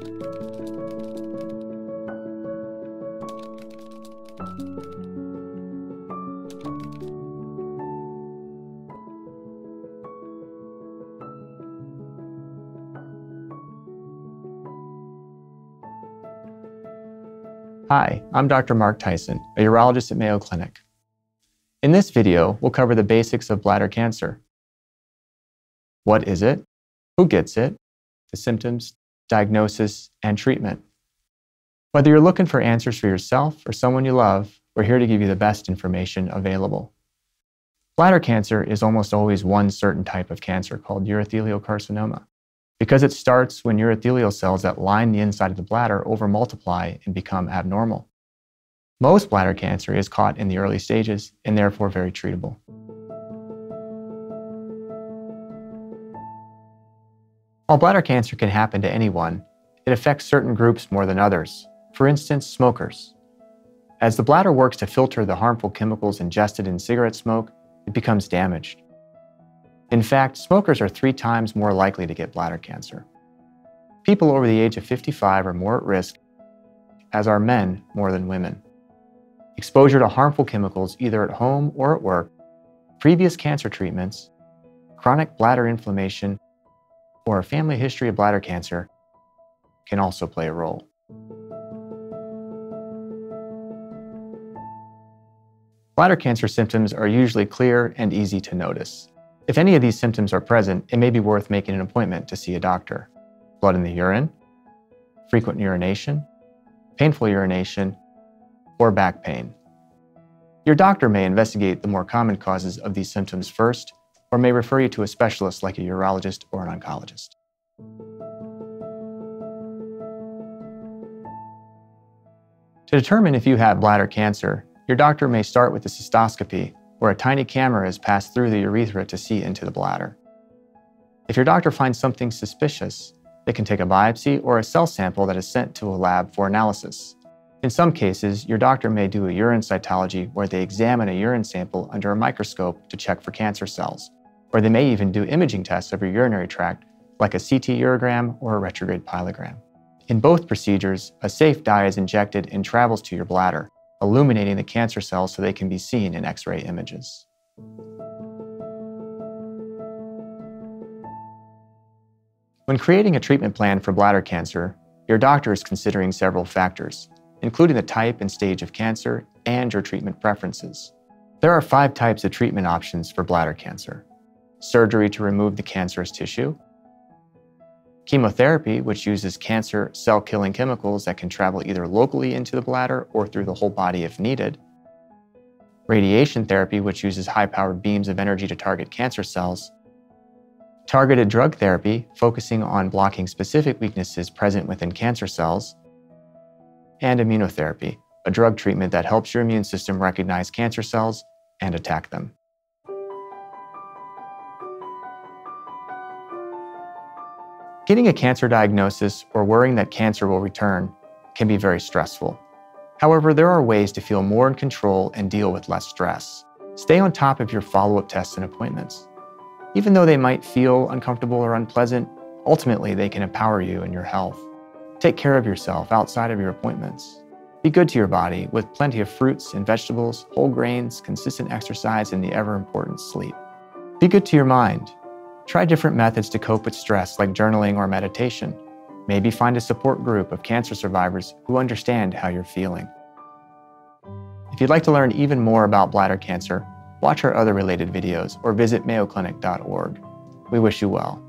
Hi, I'm Dr. Mark Tyson, a urologist at Mayo Clinic. In this video, we'll cover the basics of bladder cancer. What is it? Who gets it? The symptoms, diagnosis, and treatment. Whether you're looking for answers for yourself or someone you love, we're here to give you the best information available. Bladder cancer is almost always one certain type of cancer called urothelial carcinoma because it starts when urothelial cells that line the inside of the bladder overmultiply and become abnormal. Most bladder cancer is caught in the early stages and therefore very treatable. While bladder cancer can happen to anyone, it affects certain groups more than others. For instance, smokers. As the bladder works to filter the harmful chemicals ingested in cigarette smoke, it becomes damaged. In fact, smokers are three times more likely to get bladder cancer. People over the age of 55 are more at risk, as are men more than women. Exposure to harmful chemicals either at home or at work, previous cancer treatments, chronic bladder inflammation, or a family history of bladder cancer can also play a role. Bladder cancer symptoms are usually clear and easy to notice. If any of these symptoms are present, it may be worth making an appointment to see a doctor. Blood in the urine, frequent urination, painful urination, or back pain. Your doctor may investigate the more common causes of these symptoms first, or may refer you to a specialist like a urologist or an oncologist. To determine if you have bladder cancer, your doctor may start with a cystoscopy where a tiny camera is passed through the urethra to see into the bladder. If your doctor finds something suspicious, they can take a biopsy or a cell sample that is sent to a lab for analysis. In some cases, your doctor may do a urine cytology where they examine a urine sample under a microscope to check for cancer cells, or they may even do imaging tests of your urinary tract like a CT urogram or a retrograde pyelogram. In both procedures, a safe dye is injected and travels to your bladder, illuminating the cancer cells so they can be seen in X-ray images. When creating a treatment plan for bladder cancer, your doctor is considering several factors, including the type and stage of cancer and your treatment preferences. There are five types of treatment options for bladder cancer. Surgery to remove the cancerous tissue, Chemotherapy, which uses cancer cell killing chemicals that can travel either locally into the bladder or through the whole body if needed. Radiation therapy, which uses high powered beams of energy to target cancer cells. Targeted drug therapy, focusing on blocking specific weaknesses present within cancer cells. And immunotherapy, a drug treatment that helps your immune system recognize cancer cells and attack them. Getting a cancer diagnosis or worrying that cancer will return can be very stressful. However, there are ways to feel more in control and deal with less stress. Stay on top of your follow-up tests and appointments. Even though they might feel uncomfortable or unpleasant, ultimately they can empower you in your health. Take care of yourself outside of your appointments. Be good to your body with plenty of fruits and vegetables, whole grains, consistent exercise, and the ever important sleep. Be good to your mind. Try different methods to cope with stress like journaling or meditation. Maybe find a support group of cancer survivors who understand how you're feeling. If you'd like to learn even more about bladder cancer, watch our other related videos or visit mayoclinic.org. We wish you well.